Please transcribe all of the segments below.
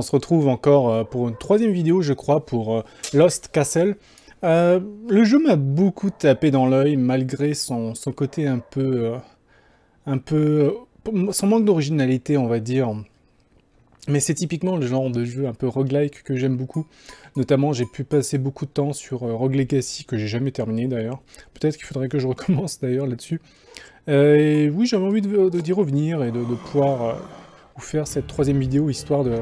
On se retrouve encore euh, pour une troisième vidéo, je crois, pour euh, Lost Castle. Euh, le jeu m'a beaucoup tapé dans l'œil, malgré son, son, côté un peu... un peu... son manque d'originalité, on va dire. Mais c'est typiquement le genre de jeu un peu roguelike que j'aime beaucoup. Notamment, j'ai pu passer beaucoup de temps sur Rogue Legacy, que j'ai jamais terminé d'ailleurs. Peut-être qu'il faudrait que je recommence d'ailleurs là-dessus. et oui, j'avais envie d'y revenir et de, de pouvoir vous faire cette troisième vidéo, histoire de,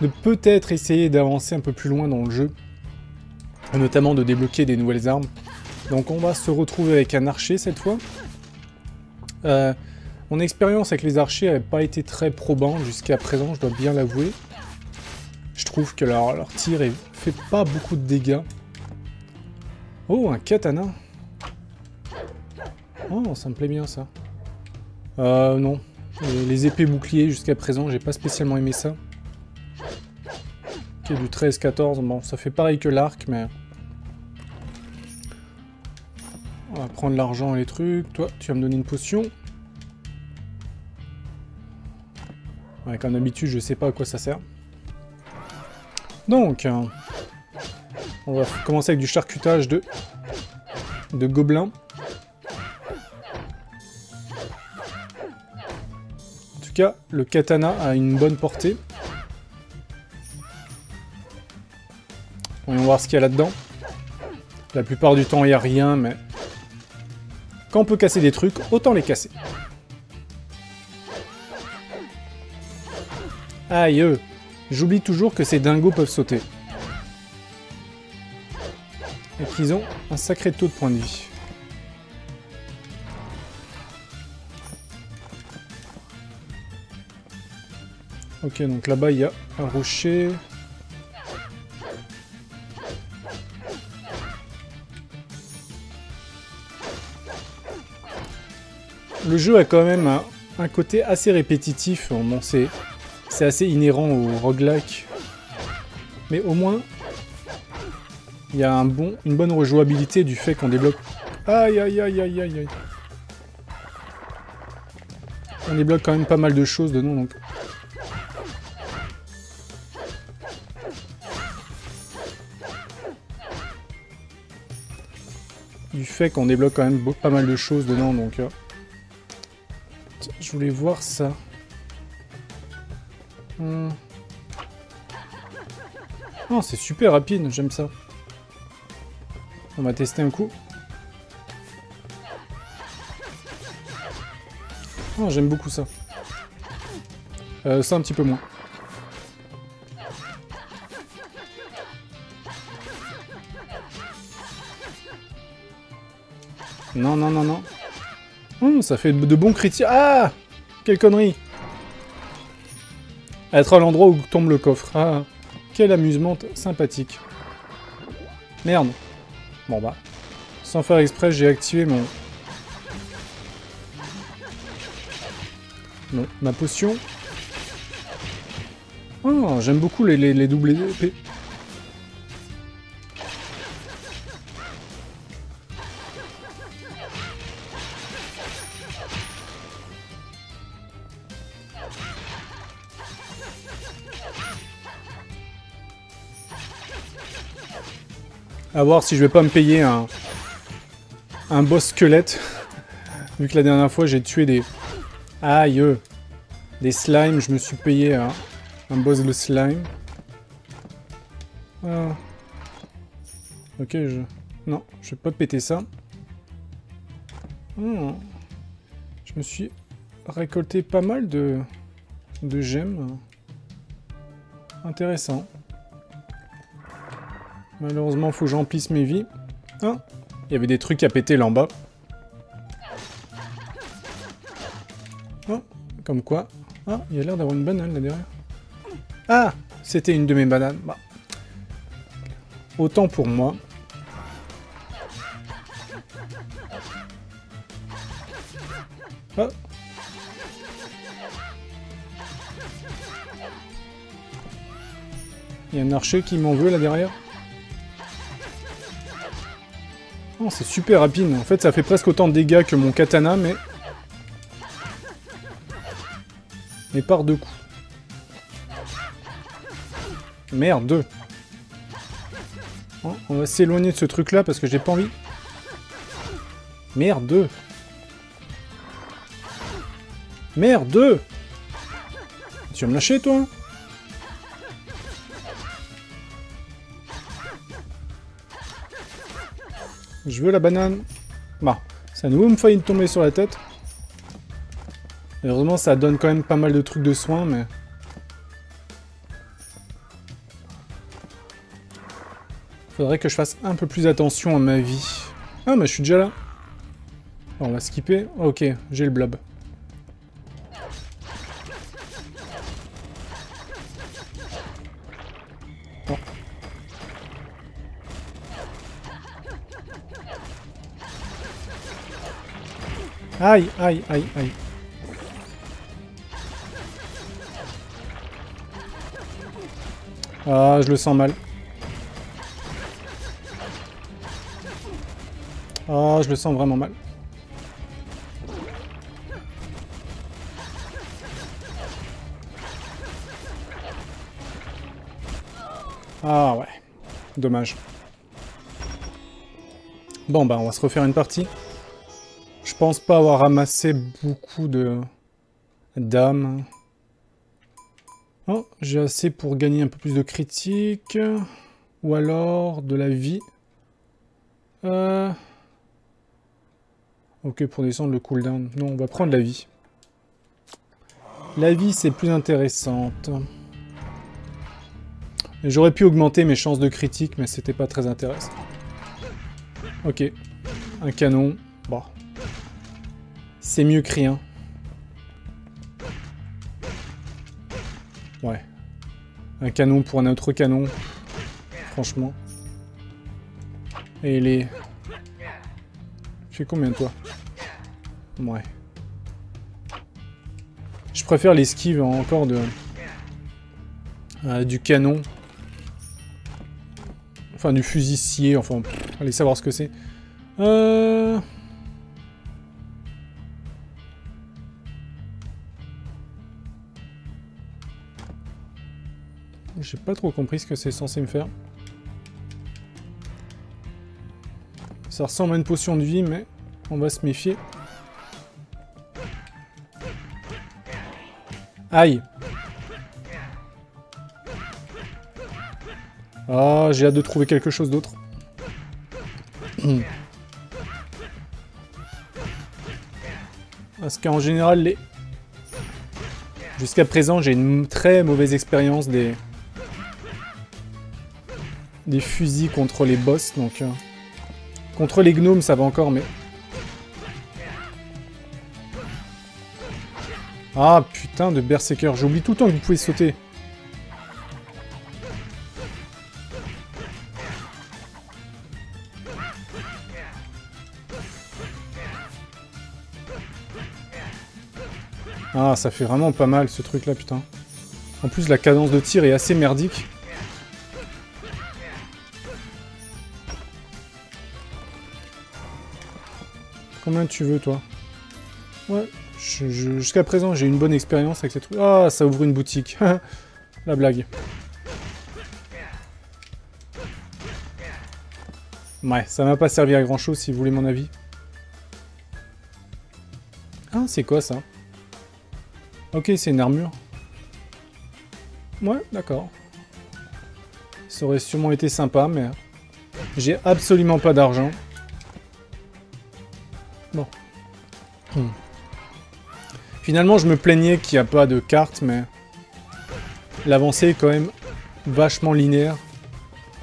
de peut-être essayer d'avancer un peu plus loin dans le jeu, notamment de débloquer des nouvelles armes. Donc on va se retrouver avec un archer cette fois. Euh, mon expérience avec les archers n'avait pas été très probante jusqu'à présent, je dois bien l'avouer. Je trouve que leur, leur tir ne fait pas beaucoup de dégâts. Oh, un katana Oh, ça me plaît bien ça. Euh, non. Les épées boucliers jusqu'à présent, j'ai pas spécialement aimé ça du 13-14. Bon, ça fait pareil que l'arc, mais... On va prendre l'argent et les trucs. Toi, tu vas me donner une potion. Comme d'habitude, je sais pas à quoi ça sert. Donc, on va commencer avec du charcutage de, de gobelins. En tout cas, le katana a une bonne portée. Voir ce qu'il y a là-dedans. La plupart du temps, il n'y a rien, mais... Quand on peut casser des trucs, autant les casser. Aïe J'oublie toujours que ces dingos peuvent sauter. Et qu'ils ont un sacré taux de points de vie. Ok, donc là-bas, il y a un rocher. Le jeu a quand même un, côté assez répétitif. Bon, c'est assez inhérent au roguelike. Mais au moins, il y a une bonne rejouabilité du fait qu'on débloque... Aïe, aïe, aïe, aïe, aïe, aïe. On débloque quand même pas mal de choses dedans, donc... Du fait qu'on débloque quand même pas mal de choses dedans, donc... Euh, je voulais voir ça. Hmm. Oh, c'est super rapide, j'aime ça. On va tester un coup. Oh, j'aime beaucoup ça. Euh, ça un petit peu moins. Non, non, non, non. Hum, ça fait de bons critiques. Ah Quelle connerie Être à l'endroit où tombe le coffre. Ah Quel amusement sympathique. Merde. Bon bah. Sans faire exprès, j'ai activé mon... Non, ma potion. Oh, j'aime beaucoup les, les, les doubles épées. A voir si je vais pas me payer un, un boss squelette. Vu que la dernière fois j'ai tué des... Aïe Des slimes, je me suis payé un, un boss de slime. Ah. Ok, je... Non, je vais pas péter ça. Hmm. Je me suis récolté pas mal de, de gemmes. Intéressant. Malheureusement, faut que j'emplisse mes vies. Ah, il y avait des trucs à péter là en bas. Oh, comme quoi. Ah, il y a l'air d'avoir une banane là derrière. Ah, c'était une de mes bananes. Bah. Autant pour moi. Oh. Il y a un archer qui m'en veut là derrière. Oh, c'est super rapide. En fait, ça fait presque autant de dégâts que mon katana, mais... Mais par deux coups. Merde. Oh, on va s'éloigner de ce truc-là parce que j'ai pas envie. Merde. Merde Tu vas me lâcher, toi? Je veux la banane. Bah, ça nous me failli tomber sur la tête. Heureusement, ça donne quand même pas mal de trucs de soins, mais... Faudrait que je fasse un peu plus attention à ma vie. Ah, mais je suis déjà là. on va skipper. Ok, j'ai le blob. Aïe, aïe, aïe, aïe. Ah, je le sens mal. Ah, je le sens vraiment mal. Ah ouais, dommage. Bon bah on va se refaire une partie. Je pense pas avoir ramassé beaucoup de d'âmes. Oh, j'ai assez pour gagner un peu plus de critique. Ou alors de la vie. Euh... Ok, pour descendre le cooldown. Non, on va prendre la vie. La vie, c'est plus intéressante. J'aurais pu augmenter mes chances de critique, mais c'était pas très intéressant. Ok. Un canon. Bon, c'est mieux que rien. Ouais. Un canon pour un autre canon. Franchement. Et les... Tu fais combien toi Ouais. Je préfère l'esquive encore de... Euh, du canon. Enfin, du fusicier, enfin... Allez savoir ce que c'est. Euh... J'ai pas trop compris ce que c'est censé me faire. Ça ressemble à une potion de vie, mais on va se méfier. Aïe Ah, j'ai hâte de trouver quelque chose d'autre. Parce qu'en général, les... Jusqu'à présent, j'ai une très mauvaise expérience des des fusils contre les boss, donc... Euh, contre les gnomes, ça va encore, mais... Ah, putain de berserker. J'oublie tout le temps que vous pouvez sauter. Ah, ça fait vraiment pas mal, ce truc-là, putain. En plus, la cadence de tir est assez merdique. Combien tu veux, toi Ouais, jusqu'à présent, j'ai une bonne expérience avec ces trucs. Ah, ça ouvre une boutique. La blague. Ouais, ça m'a pas servi à grand chose si vous voulez mon avis. Ah, c'est quoi ça? Ok, c'est une armure. Ouais, d'accord. Ça aurait sûrement été sympa, mais... J'ai absolument pas d'argent. Bon. Hmm. Finalement, je me plaignais qu'il n'y a pas de carte, mais... L'avancée est quand même vachement linéaire.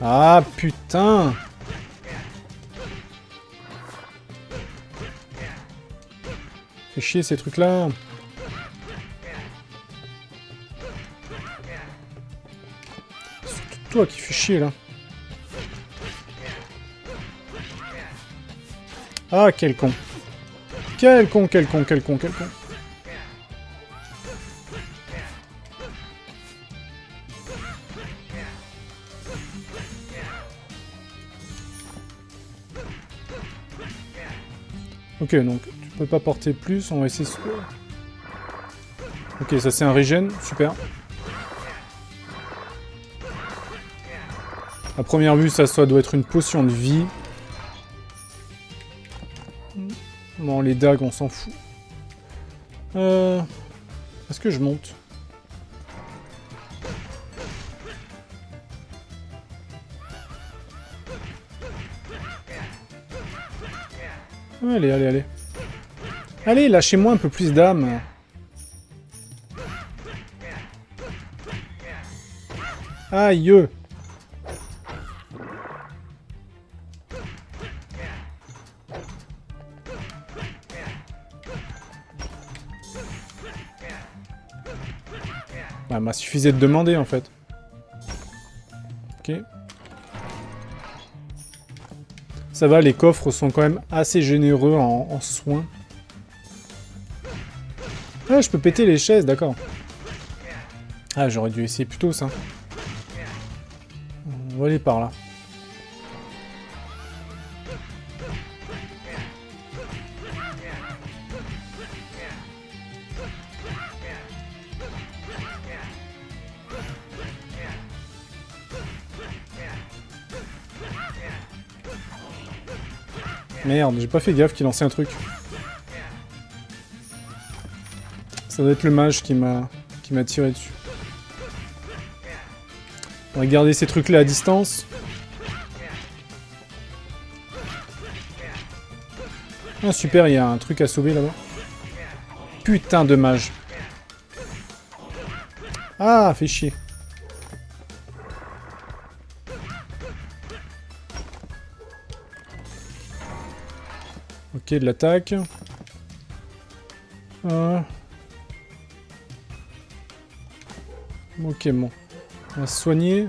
Ah, putain Fait chier ces trucs-là. C'est toi qui fais chier, là. Ah, quel con. Quel con, quel con, quel con, quel con. Ok, donc tu peux pas porter plus, on va essayer... Ok, ça c'est un regen, super. À première vue, ça, ça doit être une potion de vie. Les dagues, on s'en fout. Euh... Est-ce que je monte? Allez, allez, allez. Allez, lâchez-moi un peu plus d'âme. Aïe Bah, m'a suffisait de demander, en fait. Ok. Ça va, les coffres sont quand même assez généreux en, soins. Ah, je peux péter les chaises, d'accord. Ah, j'aurais dû essayer plus tôt, ça. On va aller par là. Merde, j'ai pas fait gaffe qu'il lançait un truc. Ça doit être le mage qui m'a qui m'a tiré dessus. On va garder ces trucs là à distance. Ah super, il y a un truc à sauver là-bas. Putain de mage. Ah, fait chier. Ok, de l'attaque. Ah. Ok, bon. On va se soigner.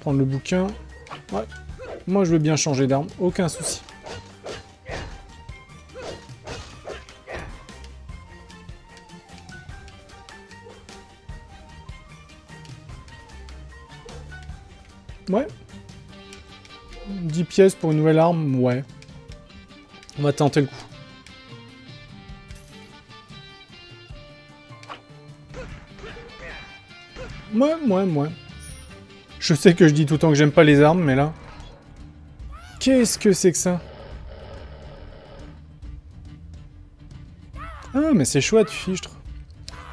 Prendre le bouquin. Ouais. Moi, je veux bien changer d'arme. Aucun souci. Pour une nouvelle arme, ouais. On va tenter le coup. Ouais, ouais, ouais. Je sais que je dis tout le temps que j'aime pas les armes, mais là... Qu'est-ce que c'est que ça? Ah, mais c'est chouette, fichtre.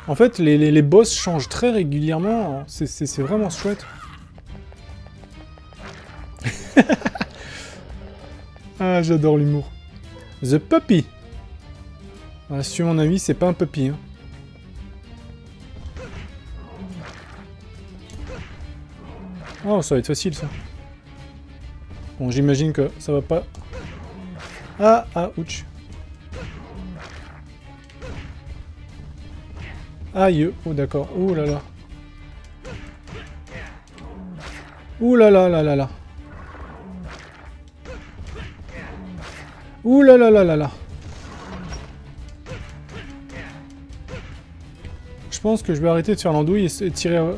En fait, les, les, les boss changent très régulièrement. C'est vraiment chouette. Ah, j'adore l'humour. The Puppy. Ah, sur mon avis, c'est pas un puppy. Hein. Oh, ça va être facile, ça. Bon, j'imagine que ça va pas... Ah, ah, ouch. Aïe, oh d'accord, oh là là. Là là là là là. Ouh là là là là là. Je pense que je vais arrêter de faire l'andouille et tirer... Euh,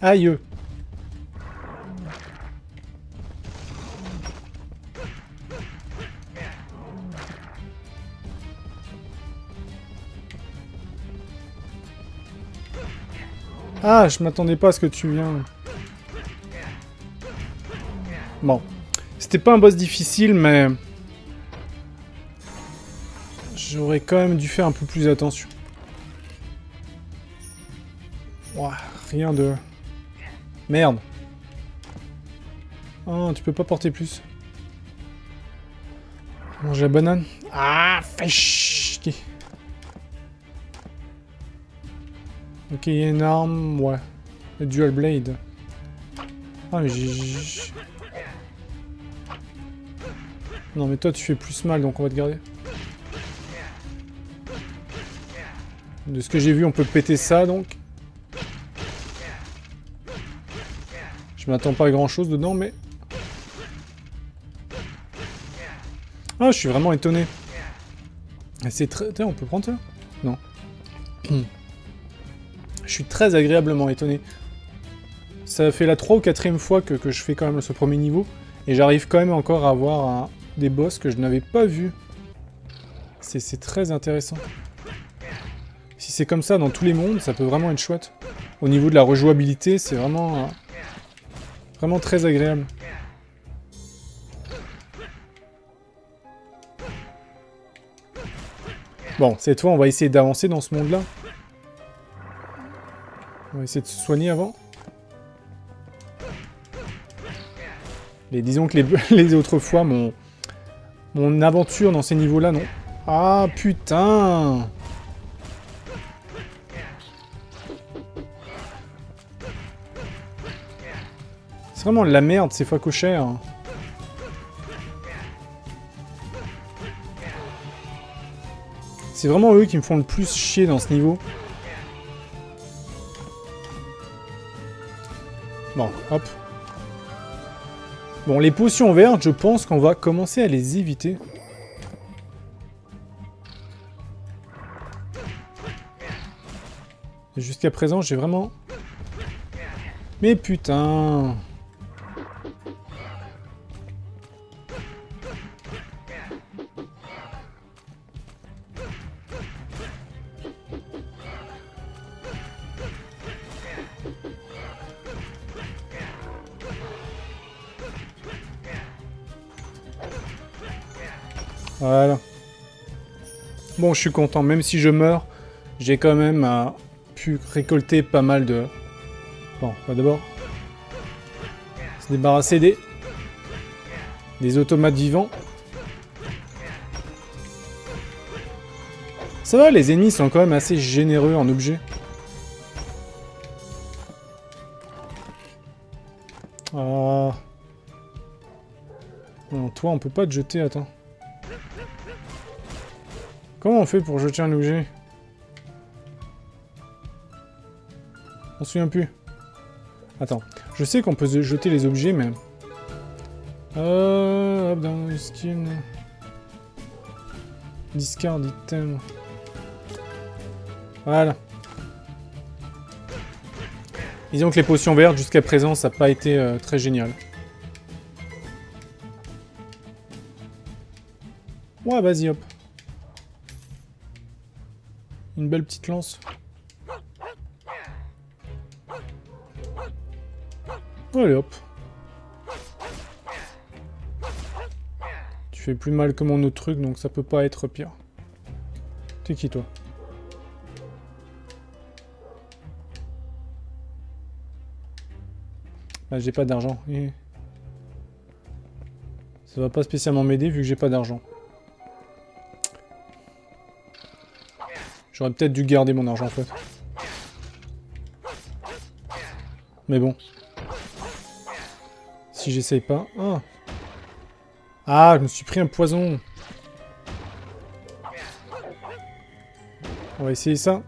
Aïe Ah, je m'attendais pas à ce que tu viens. Bon. C'était pas un boss difficile, mais... J'aurais quand même dû faire un peu plus attention. Rien de... Merde. Oh, tu peux pas porter plus. Mange la banane. Ah, fais Ok, il y a une arme, ouais. Le dual blade. Ah, mais j'ai... Non, mais toi, tu fais plus mal, donc on va te garder. De ce que j'ai vu, on peut péter ça, donc. Je m'attends pas à grand-chose dedans, mais... Ah, je suis vraiment étonné. C'est très... on peut prendre ça? Non. Je suis très agréablement étonné. Ça fait la 3 ou 4 fois que, je fais quand même ce premier niveau, et j'arrive quand même encore à avoir des boss que je n'avais pas vus. C'est très intéressant. Si c'est comme ça dans tous les mondes, ça peut vraiment être chouette. Au niveau de la rejouabilité, c'est vraiment... Vraiment très agréable. Bon, cette fois, on va essayer d'avancer dans ce monde-là. On va essayer de se soigner avant. Et disons que les, autres fois, mon, mon aventure dans ces niveaux-là, non. Ah, putain C'est vraiment la merde, ces fois cochères. C'est vraiment eux qui me font le plus chier dans ce niveau. Bon, hop. Bon, les potions vertes, je pense qu'on va commencer à les éviter. Jusqu'à présent, j'ai vraiment... Mais putain Voilà. Bon, je suis content. Même si je meurs, j'ai quand même euh, pu récolter pas mal de... Bon, on va d'abord se débarrasser des... des automates vivants. Ça va, les ennemis sont quand même assez généreux en objets. Ah... Non, toi, on peut pas te jeter, attends. Comment on fait pour jeter un objet On se souvient plus. Attends. Je sais qu'on peut jeter les objets, mais... Euh... Hop, dans skin... Discard item... Voilà. Disons que les potions vertes, jusqu'à présent, ça n'a pas été euh, très génial. Ouais, vas-y, hop. Une belle petite lance. Allez hop. Tu fais plus mal que mon autre truc, donc ça peut pas être pire. T'es qui toi? Bah j'ai pas d'argent. Ça va pas spécialement m'aider vu que j'ai pas d'argent. J'aurais peut-être dû garder mon argent en fait. Mais bon. Si j'essaye pas... Ah. ah je me suis pris un poison On va essayer ça.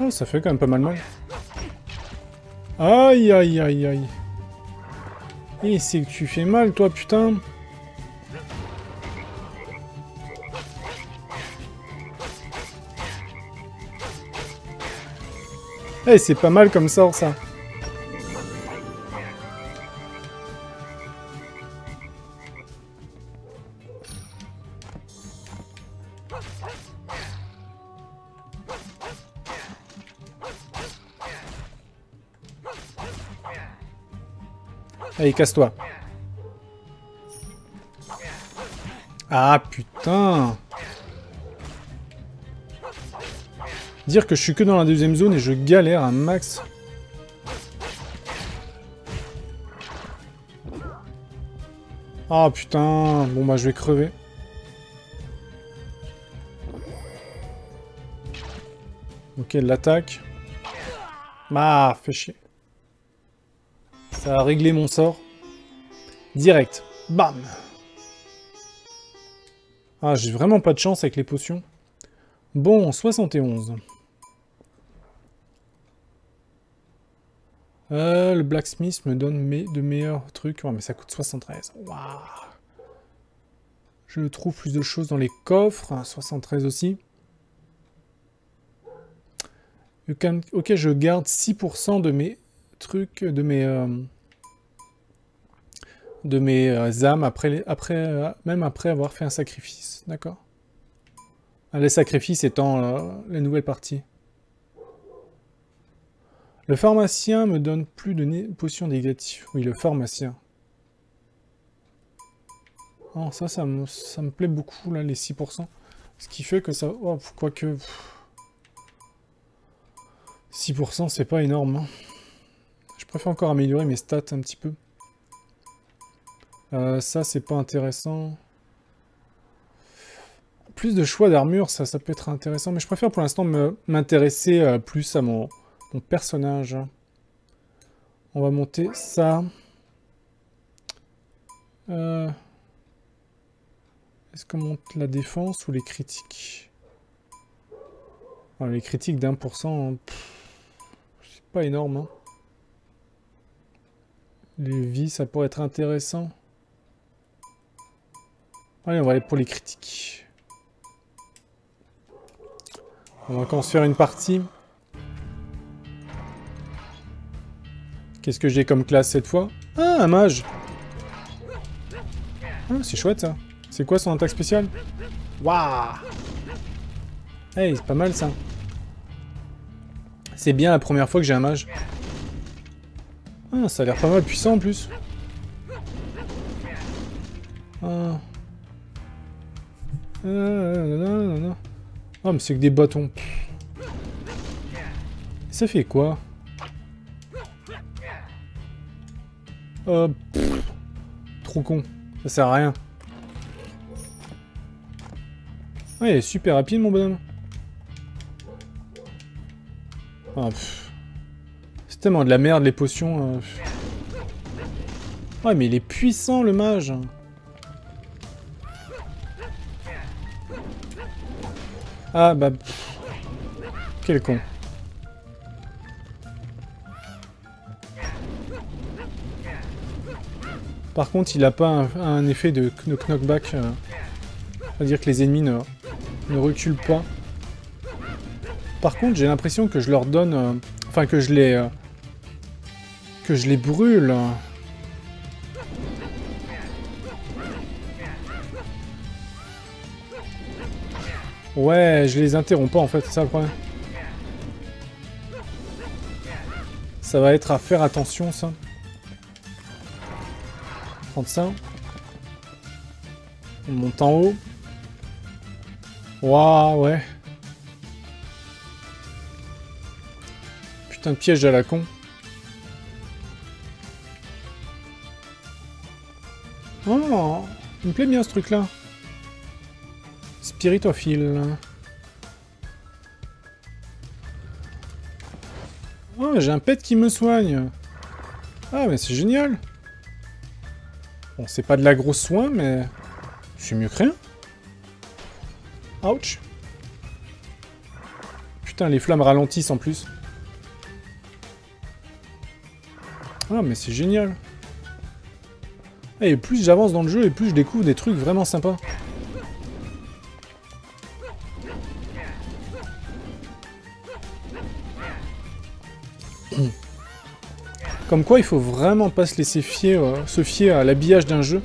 Oh, ça fait quand même pas mal mal. Aïe, aïe, aïe, aïe. Et c'est que tu fais mal, toi, putain. Eh, c'est pas mal comme sort, ça. Allez, casse-toi. Ah, putain Dire que je suis que dans la deuxième zone et je galère un max. Ah, putain Bon, bah, je vais crever. Ok, l'attaque. Ah, fait chier. Ça a réglé mon sort. Direct. Bam Ah, j'ai vraiment pas de chance avec les potions. Bon, 71. Euh, le blacksmith me donne de meilleurs trucs. mais ça coûte 73. Waouh Je trouve plus de choses dans les coffres. 73 aussi. Ok, je garde 6% de mes trucs, de mes... Euh, de mes euh, âmes après, après, euh, même après avoir fait un sacrifice. D'accord? Les sacrifices étant les nouvelles parties. Le pharmacien me donne plus de potions négatives. Oui, le pharmacien. Oh, ça, ça me, ça me plaît beaucoup, là, les 6%. Ce qui fait que ça... Oh, quoique... 6%, c'est pas énorme. Hein. Je préfère encore améliorer mes stats un petit peu. Euh, ça, c'est pas intéressant. Plus de choix d'armure, ça, ça peut être intéressant. Mais je préfère pour l'instant m'intéresser euh, plus à mon, personnage. On va monter ça. Euh, est-ce qu'on monte la défense ou les critiques? Les critiques d'un pour cent, c'est pas énorme. Hein. Les vies, ça pourrait être intéressant. Allez, on va aller pour les critiques. On va faire une partie. Qu'est-ce que j'ai comme classe cette fois? Ah, un mage Ah, c'est chouette ça. C'est quoi son attaque spéciale? Waouh Hey, c'est pas mal ça. C'est bien la première fois que j'ai un mage. Ah, ça a l'air pas mal puissant en plus. Ah. Ah, oh, mais c'est que des bâtons. Ça fait quoi? Oh, trop con. Ça sert à rien. Ah, il est super rapide, mon bonhomme. Ah, c'est tellement de la merde, les potions. Euh. Ah, mais il est puissant, le mage. Ah, bah... Quel con. Par contre, il n'a pas un, effet de, knockback. Euh. C'est-à-dire que les ennemis ne, ne reculent pas. Par contre, j'ai l'impression que je leur donne... Euh, enfin, que je les... Que je les brûle. Ouais, je les interromps pas en fait, c'est ça le problème. Ça va être à faire attention ça. Prendre ça. On monte en haut. Waouh, ouais. Putain de piège à la con. Me plaît bien ce truc-là. Spiritophile. Oh, j'ai un pet qui me soigne. Ah, mais c'est génial. Bon, c'est pas de la grosse soin, mais c'est mieux que rien. Ouch. Putain, les flammes ralentissent en plus. Ah, mais c'est génial. Et plus j'avance dans le jeu, et plus je découvre des trucs vraiment sympas. Comme quoi, il faut vraiment pas se laisser fier, euh, se fier à l'habillage d'un jeu.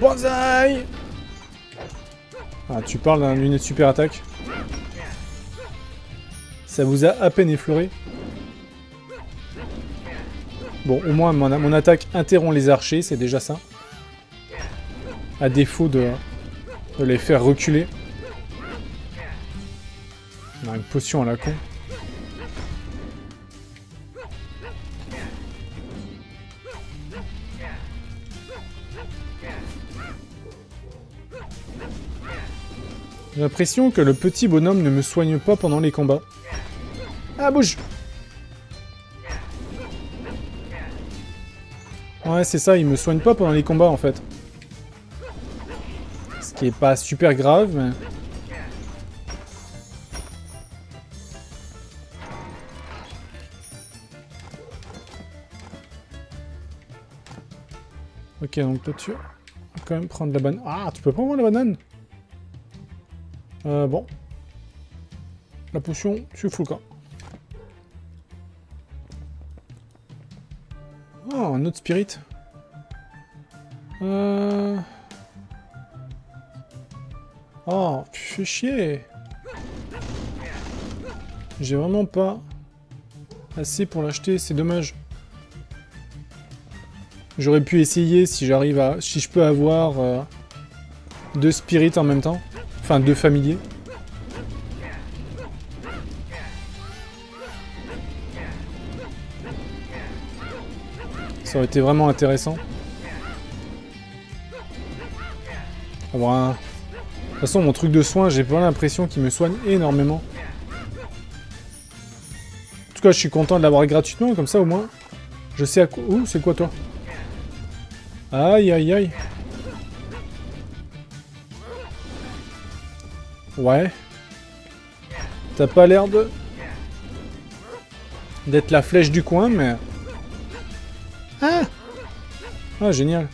Bonsaï Ah, tu parles d'une super attaque. Ça vous a à peine effleuré. Bon, au moins, mon, attaque interrompt les archers, c'est déjà ça. À défaut de, de les faire reculer. On a une potion à la con. J'ai l'impression que le petit bonhomme ne me soigne pas pendant les combats. Ah, bouge Ouais, c'est ça, il me soigne pas pendant les combats, en fait. Ce qui est pas super grave, mais... Ok, donc toi tu vas quand même prendre la banane. Ah, tu peux prendre la banane? Euh, bon. la potion, je fous quoi. Oh, un autre spirit. Euh... Oh, fais chier. J'ai vraiment pas assez pour l'acheter, c'est dommage. J'aurais pu essayer si j'arrive à... si je peux avoir euh, deux spirits en même temps. Enfin, deux familiers. Ça aurait été vraiment intéressant. Avoir un... De toute façon, mon truc de soin, j'ai pas l'impression qu'il me soigne énormément. En tout cas, je suis content de l'avoir gratuitement, comme ça au moins. Je sais à quoi... Ouh, c'est quoi toi? Aïe, aïe, aïe. Ouais. T'as pas l'air de... D'être la flèche du coin, mais... Ah génial.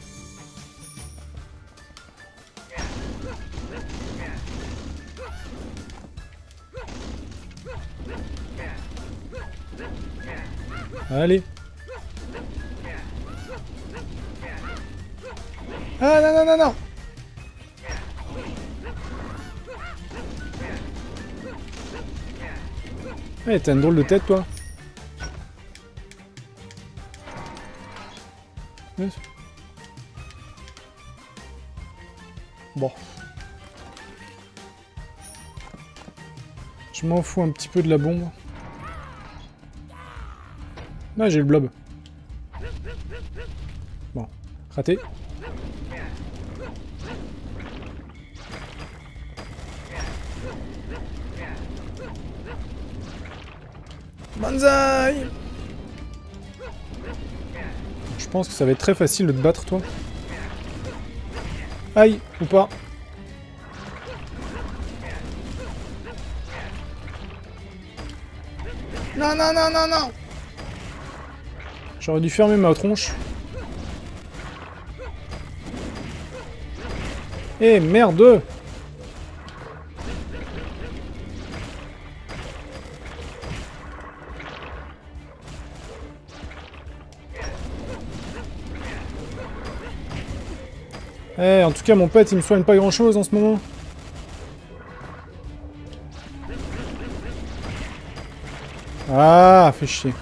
Allez. Ah non, non, non, non Eh, t'as une drôle de tête, toi Je m'en fous un petit peu de la bombe. Ah, j'ai le blob. Bon. Raté. Banzai Je pense que ça va être très facile de te battre, toi. Aïe, ou pas. Non, non, non, non, non J'aurais dû fermer ma tronche. Eh, merde Eh, en tout cas, mon pote, il me soigne pas grand-chose en ce moment. Ah, fait chier.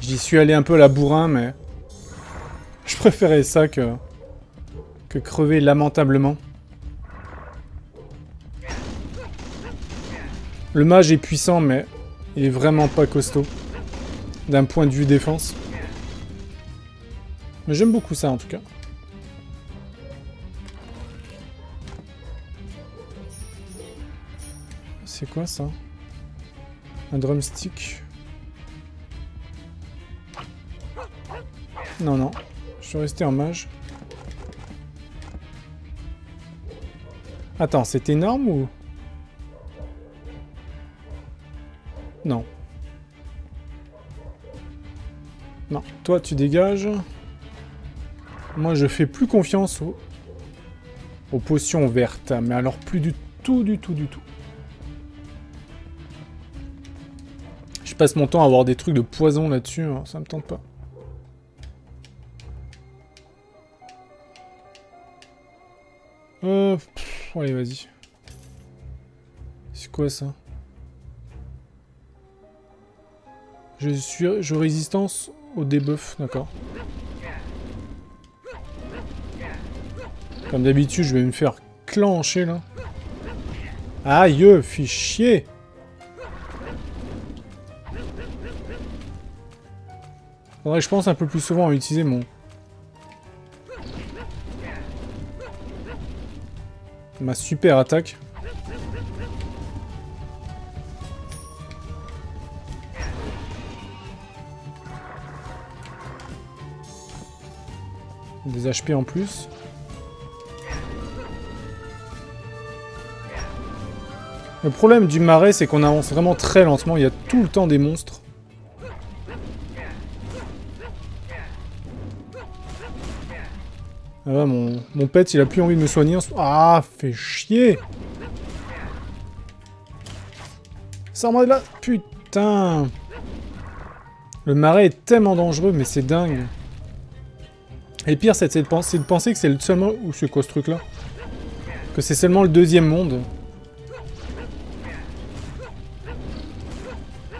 J'y suis allé un peu à la bourrin, mais... Je préférais ça que... que crever lamentablement. Le mage est puissant, mais il est vraiment pas costaud. D'un point de vue défense. Mais j'aime beaucoup ça, en tout cas. C'est quoi, ça Un drumstick Non, non. Je suis resté en mage. Attends, c'est énorme ou... Non. Non, toi tu dégages. Moi je fais plus confiance aux... potions vertes. Mais alors plus du tout, du tout, du tout. Passe mon temps à avoir des trucs de poison là-dessus, hein, ça me tente pas. Euh, allez, vas-y. C'est quoi ça? Je suis je résistance au debuff, d'accord. Comme d'habitude, je vais me faire clencher là. Aïe, fichier Faudrait je pense un peu plus souvent à utiliser mon Ma super attaque. Des HP en plus. Le problème du marais, c'est qu'on avance vraiment très lentement. Il y a tout le temps des monstres. Mon, pet, il a plus envie de me soigner. Ah, fait chier Sors-moi de là Putain Le marais est tellement dangereux, mais c'est dingue. Et pire, c'est de, penser, que c'est le seulement... Où c'est quoi ce truc-là Que c'est seulement le deuxième monde.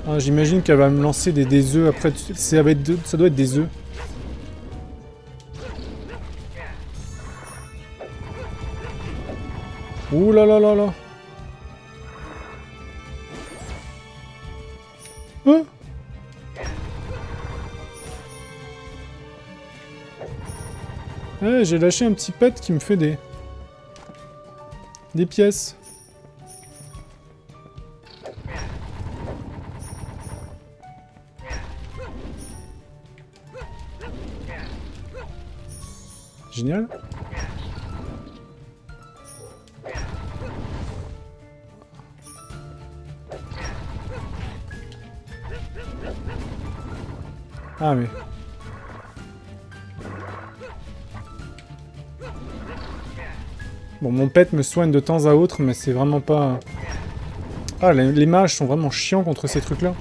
Ah, J'imagine qu'elle va me lancer des, œufs après. Ça doit être des œufs. Ouh là là là là. Hein? Eh, j'ai lâché un petit pet qui me fait des... Des pièces. Bon, mon pet me soigne de temps à autre, mais c'est vraiment pas... Ah, les, mages sont vraiment chiants contre ces trucs-là.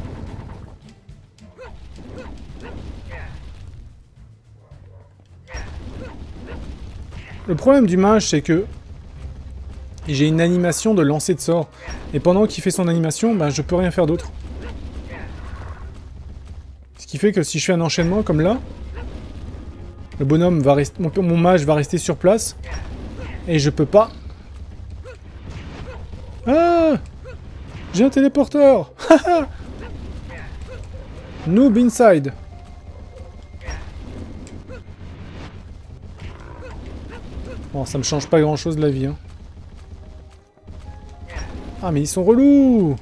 Le problème du mage, c'est que j'ai une animation de lancer de sort. Et pendant qu'il fait son animation, bah, je peux rien faire d'autre. Ce qui fait que si je fais un enchaînement comme là, le bonhomme va rester, mon, mage va rester sur place et je peux pas. Ah J'ai un téléporteur Noob inside Bon, ça me change pas grand chose de la vie. Hein. Ah, mais ils sont relous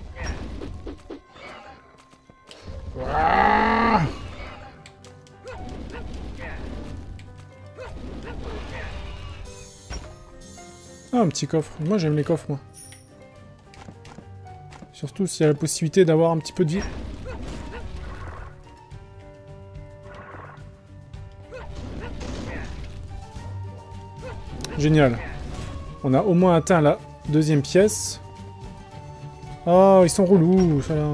coffre. Moi, j'aime les coffres, moi. Surtout s'il y a la possibilité d'avoir un petit peu de vie. Génial. On a au moins atteint la deuxième pièce. Oh, ils sont relous, ça là.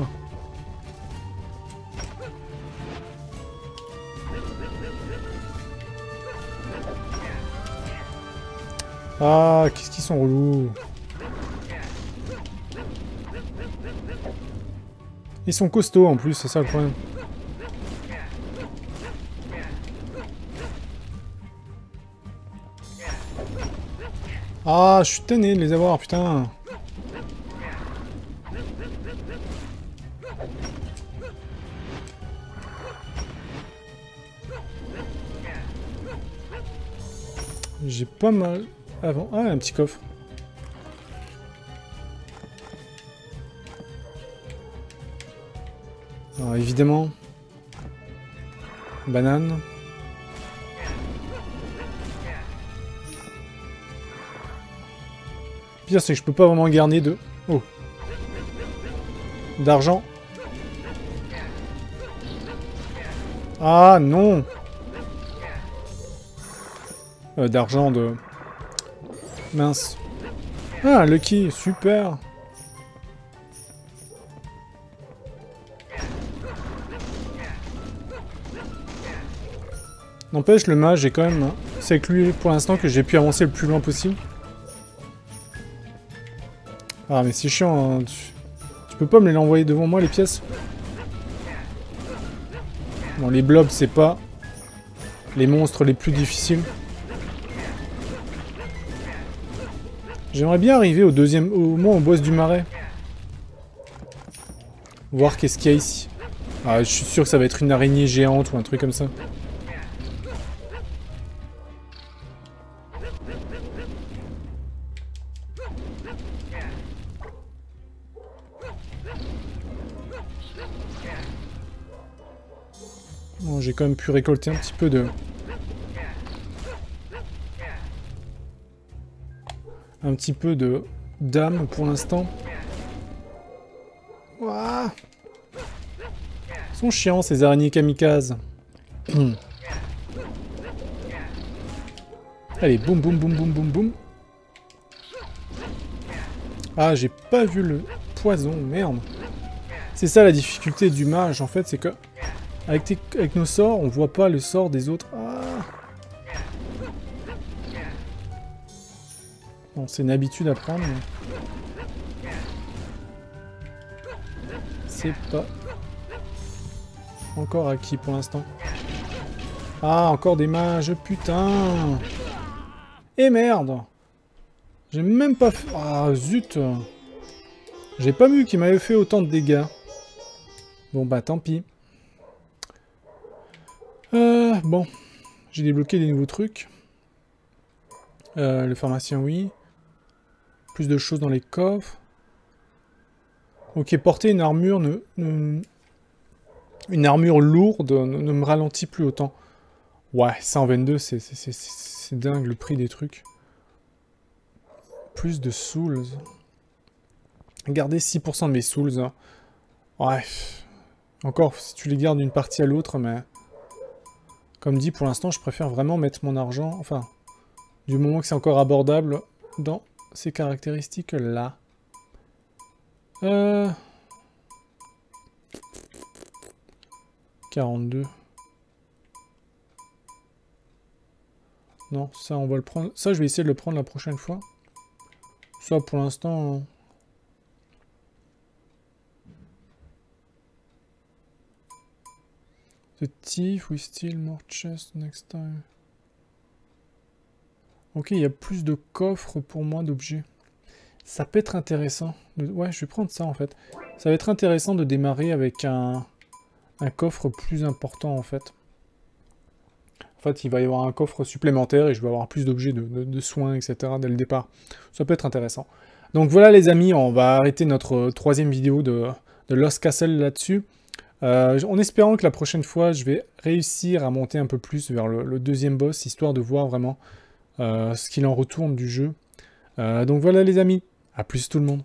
Ah, qu'est-ce qu'ils sont relous. Ils sont costauds en plus, c'est ça le problème. Ah, je suis tanné de les avoir, putain. J'ai pas mal... Avant. Ah, un petit coffre. Alors, évidemment. Banane. Pire, c'est que je peux pas vraiment garder de... Oh. D'argent. Ah, non euh, D'argent, de... Mince. Ah, Lucky, super N'empêche, le mage est quand même... C'est avec lui, pour l'instant, que j'ai pu avancer le plus loin possible. Ah, mais c'est chiant, hein. tu... peux pas me les envoyer devant moi, les pièces? Bon, les blobs, c'est pas les monstres les plus difficiles. J'aimerais bien arriver au deuxième, au moins au boss du marais. Voir qu'est-ce qu'il y a ici. Ah, je suis sûr que ça va être une araignée géante ou un truc comme ça. Bon, j'ai quand même pu récolter un petit peu de... un petit peu de d'âme pour l'instant. Ils sont chiants ces araignées kamikazes. Allez, boum, boum, boum, boum, boum, boum. Ah, j'ai pas vu le poison, merde. C'est ça la difficulté du mage, en fait, c'est que... Avec, avec, nos sorts, on voit pas le sort des autres. Ah. C'est une habitude à prendre. C'est pas... Encore acquis pour l'instant. Ah, encore des mages, putain Et merde J'ai même pas fait... Ah, zut J'ai pas vu qu'il m'avait fait autant de dégâts. Bon, bah, tant pis. Euh, bon. J'ai débloqué des nouveaux trucs. Euh, le pharmacien, oui. Plus de choses dans les coffres. Ok, porter une armure ne, une armure lourde ne, me ralentit plus autant. Ouais, 122, c'est dingue le prix des trucs. Plus de souls. Garder 6% de mes souls. Hein. Ouais. Encore, si tu les gardes d'une partie à l'autre, mais... Comme dit, pour l'instant, je préfère vraiment mettre mon argent... Enfin, du moment que c'est encore abordable dans ces caractéristiques-là. Euh... 42. Non, ça on va le prendre. Ça je vais essayer de le prendre la prochaine fois. Ça pour l'instant... The thief, we steal more chest next time. Ok, il y a plus de coffres pour moi d'objets. Ça peut être intéressant. Ouais, je vais prendre ça en fait. Ça va être intéressant de démarrer avec un, coffre plus important en fait. En fait, il va y avoir un coffre supplémentaire et je vais avoir plus d'objets de, soins, etc. dès le départ. Ça peut être intéressant. Donc voilà les amis, on va arrêter notre troisième vidéo de, Lost Castle là-dessus. Euh, en espérant que la prochaine fois, je vais réussir à monter un peu plus vers le, deuxième boss, histoire de voir vraiment ce qu'il en retourne du jeu. Euh, donc voilà les amis, à plus tout le monde.